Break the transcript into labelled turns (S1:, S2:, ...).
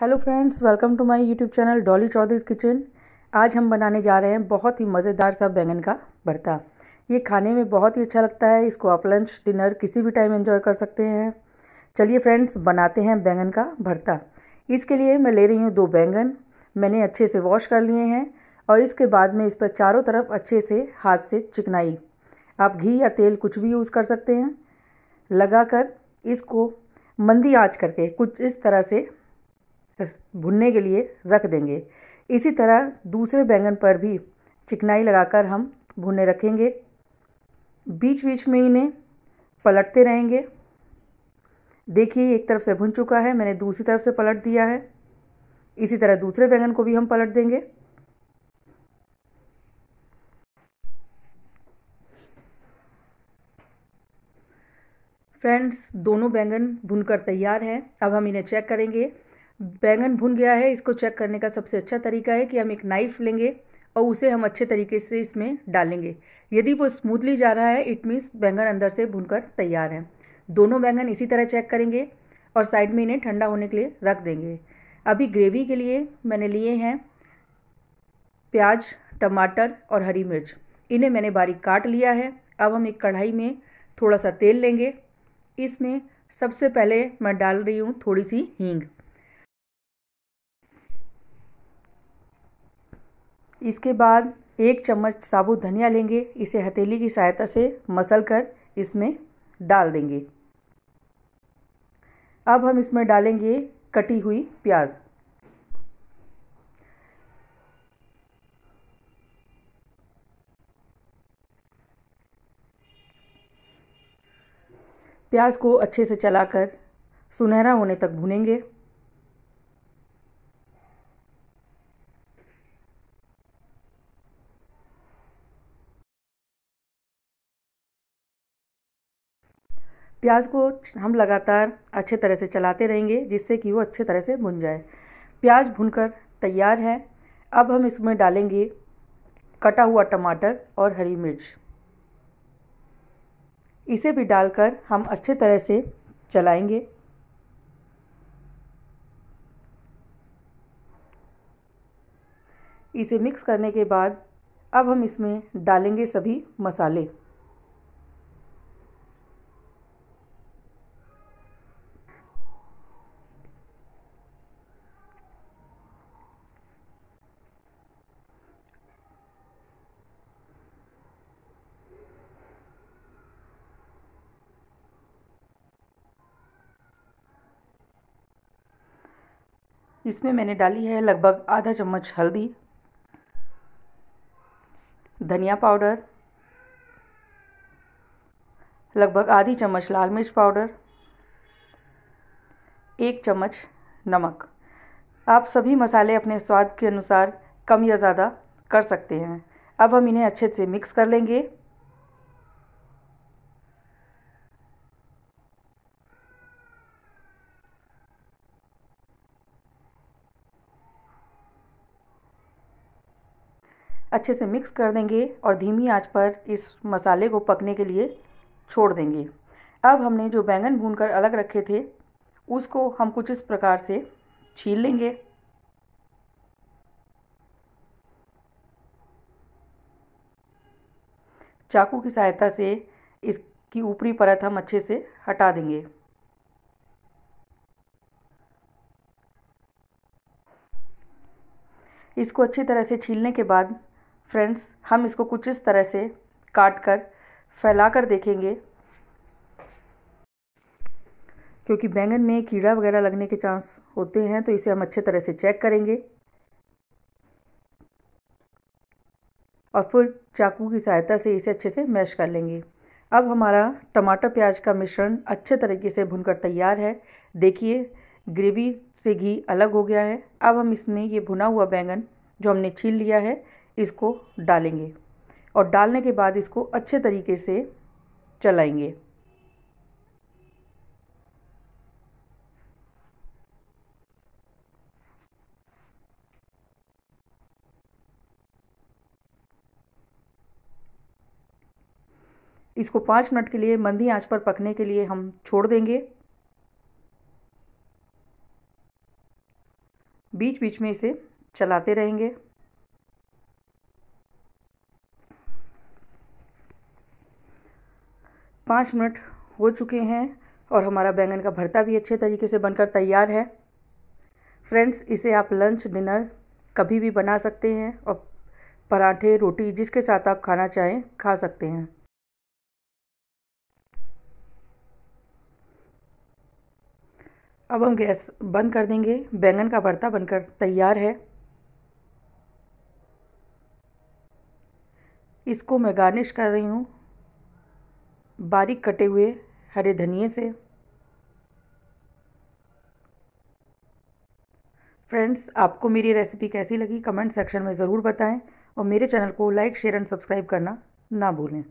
S1: Hello friends welcome to my YouTube channel Dolly Chaudhary kitchen आज हम बनाने जा रहे हैं बहुत ही मज़ेदार सा बैंगन का भरता। ये खाने में बहुत ही अच्छा लगता है, इसको आप लंच डिनर किसी भी टाइम एंजॉय कर सकते हैं। चलिए फ्रेंड्स बनाते हैं बैंगन का भरता। इसके लिए मैं ले रही हूँ दो बैंगन, मैंने अच्छे से वॉश कर लिए हैं और इसके बाद में इस पर चारों तरफ़ अच्छे से हाथ से चिकनाई। आप घी या तेल कुछ भी यूज़ कर सकते हैं। लगाकर इसको मंदी आँच करके कुछ इस तरह से भुनने के लिए रख देंगे। इसी तरह दूसरे बैंगन पर भी चिकनाई लगाकर हम भुने रखेंगे। बीच बीच में इन्हें पलटते रहेंगे। देखिए, एक तरफ़ से भुन चुका है, मैंने दूसरी तरफ़ से पलट दिया है। इसी तरह दूसरे बैंगन को भी हम पलट देंगे। फ्रेंड्स, दोनों बैंगन भुनकर तैयार हैं। अब हम इन्हें चेक करेंगे। बैंगन भुन गया है। इसको चेक करने का सबसे अच्छा तरीका है कि हम एक नाइफ़ लेंगे और उसे हम अच्छे तरीके से इसमें डालेंगे। यदि वो स्मूथली जा रहा है इट मीन्स बैंगन अंदर से भुनकर तैयार है। दोनों बैंगन इसी तरह चेक करेंगे और साइड में इन्हें ठंडा होने के लिए रख देंगे। अभी ग्रेवी के लिए मैंने लिए हैं प्याज, टमाटर और हरी मिर्च। इन्हें मैंने बारीक काट लिया है। अब हम एक कढ़ाई में थोड़ा सा तेल लेंगे। इसमें सबसे पहले मैं डाल रही हूँ थोड़ी सी हींग। इसके बाद एक चम्मच साबुत धनिया लेंगे। इसे हथेली की सहायता से मसल कर इसमें डाल देंगे। अब हम इसमें डालेंगे कटी हुई प्याज। प्याज को अच्छे से चलाकर सुनहरा होने तक भुनेंगे। प्याज को हम लगातार अच्छे तरह से चलाते रहेंगे, जिससे कि वो अच्छे तरह से भुन जाए। प्याज भुनकर तैयार है। अब हम इसमें डालेंगे कटा हुआ टमाटर और हरी मिर्च। इसे भी डालकर हम अच्छे तरह से चलाएँगे। इसे मिक्स करने के बाद अब हम इसमें डालेंगे सभी मसाले। इसमें मैंने डाली है लगभग आधा चम्मच हल्दी, धनिया पाउडर, लगभग आधी चम्मच लाल मिर्च पाउडर, एक चम्मच नमक। आप सभी मसाले अपने स्वाद के अनुसार कम या ज़्यादा कर सकते हैं। अब हम इन्हें अच्छे से मिक्स कर लेंगे। अच्छे से मिक्स कर देंगे और धीमी आँच पर इस मसाले को पकने के लिए छोड़ देंगे। अब हमने जो बैंगन भून कर अलग रखे थे, उसको हम कुछ इस प्रकार से छील लेंगे। चाकू की सहायता से इसकी ऊपरी परत हम अच्छे से हटा देंगे। इसको अच्छी तरह से छीलने के बाद फ्रेंड्स, हम इसको कुछ इस तरह से काट कर फैला कर देखेंगे। क्योंकि बैंगन में कीड़ा वगैरह लगने के चांस होते हैं तो इसे हम अच्छे तरह से चेक करेंगे। और फिर चाकू की सहायता से इसे अच्छे से मैश कर लेंगे। अब हमारा टमाटर प्याज का मिश्रण अच्छे तरीके से भुनकर तैयार है। देखिए, ग्रेवी से घी अलग हो गया है। अब हम इसमें ये भुना हुआ बैंगन जो हमने छील लिया है इसको डालेंगे और डालने के बाद इसको अच्छे तरीके से चलाएँगे। इसको पाँच मिनट के लिए मंदी आँच पर पकने के लिए हम छोड़ देंगे। बीच बीच में इसे चलाते रहेंगे। पाँच मिनट हो चुके हैं और हमारा बैंगन का भरता भी अच्छे तरीके से बनकर तैयार है। फ्रेंड्स, इसे आप लंच, डिनर कभी भी बना सकते हैं और पराठे, रोटी जिसके साथ आप खाना चाहें खा सकते हैं। अब हम गैस बंद कर देंगे। बैंगन का भरता बनकर तैयार है। इसको मैं गार्निश कर रही हूँ। बारीक कटे हुए हरे धनिए से। फ्रेंड्स, आपको मेरी रेसिपी कैसी लगी कमेंट सेक्शन में ज़रूर बताएँ और मेरे चैनल को लाइक, शेयर एंड सब्सक्राइब करना ना भूलें।